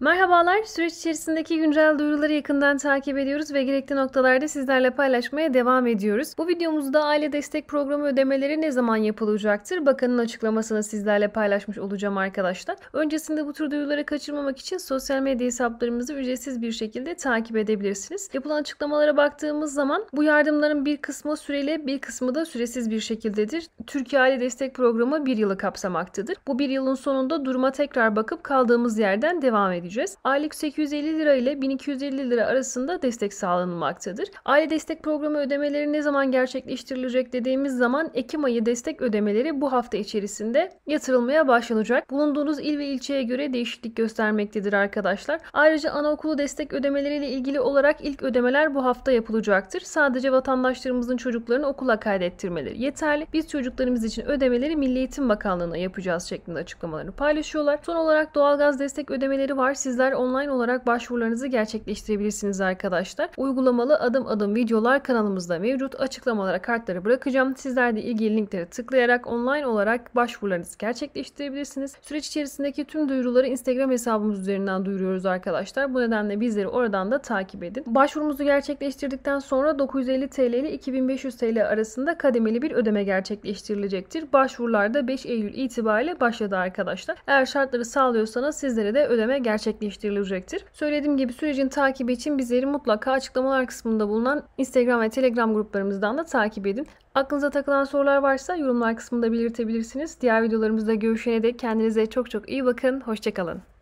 Merhabalar, süreç içerisindeki güncel duyuruları yakından takip ediyoruz ve gerekli noktalarda sizlerle paylaşmaya devam ediyoruz. Bu videomuzda aile destek programı ödemeleri ne zaman yapılacaktır? Bakanın açıklamasını sizlerle paylaşmış olacağım arkadaşlar. Öncesinde bu tür duyuruları kaçırmamak için sosyal medya hesaplarımızı ücretsiz bir şekilde takip edebilirsiniz. Yapılan açıklamalara baktığımız zaman bu yardımların bir kısmı süreli, bir kısmı da süresiz bir şekildedir. Türkiye Aile Destek Programı bir yılı kapsamaktadır. Bu bir yılın sonunda duruma tekrar bakıp kaldığımız yerden devam edeceğiz edeceğiz. Aylık 850 lira ile 1250 lira arasında destek sağlanılmaktadır. Aile destek programı ödemeleri ne zaman gerçekleştirilecek dediğimiz zaman Ekim ayı destek ödemeleri bu hafta içerisinde yatırılmaya başlanacak. Bulunduğunuz il ve ilçeye göre değişiklik göstermektedir arkadaşlar. Ayrıca anaokulu destek ödemeleriyle ilgili olarak ilk ödemeler bu hafta yapılacaktır. Sadece vatandaşlarımızın çocuklarını okula kaydettirmeleri yeterli. Biz çocuklarımız için ödemeleri Milli Eğitim Bakanlığı'na yapacağız şeklinde açıklamalarını paylaşıyorlar. Son olarak doğalgaz destek ödemeleri var sizler online olarak başvurularınızı gerçekleştirebilirsiniz arkadaşlar. Uygulamalı adım adım videolar kanalımızda mevcut. Açıklamalara kartları bırakacağım. Sizler de ilgili linkleri tıklayarak online olarak başvurularınızı gerçekleştirebilirsiniz. Süreç içerisindeki tüm duyuruları Instagram hesabımız üzerinden duyuruyoruz arkadaşlar. Bu nedenle bizleri oradan da takip edin. Başvurumuzu gerçekleştirdikten sonra 950 TL ile 2500 TL arasında kademeli bir ödeme gerçekleştirilecektir. Başvurular da 5 Eylül itibariyle başladı arkadaşlar. Eğer şartları sağlıyorsanız sizlere de ödeme gerçekleştirilecektir gerçekleştirilecektir. Söylediğim gibi sürecin takibi için bizleri mutlaka açıklamalar kısmında bulunan Instagram ve Telegram gruplarımızdan da takip edin. Aklınıza takılan sorular varsa yorumlar kısmında belirtebilirsiniz. Diğer videolarımızda görüşene dek kendinize çok çok iyi bakın. Hoşçakalın.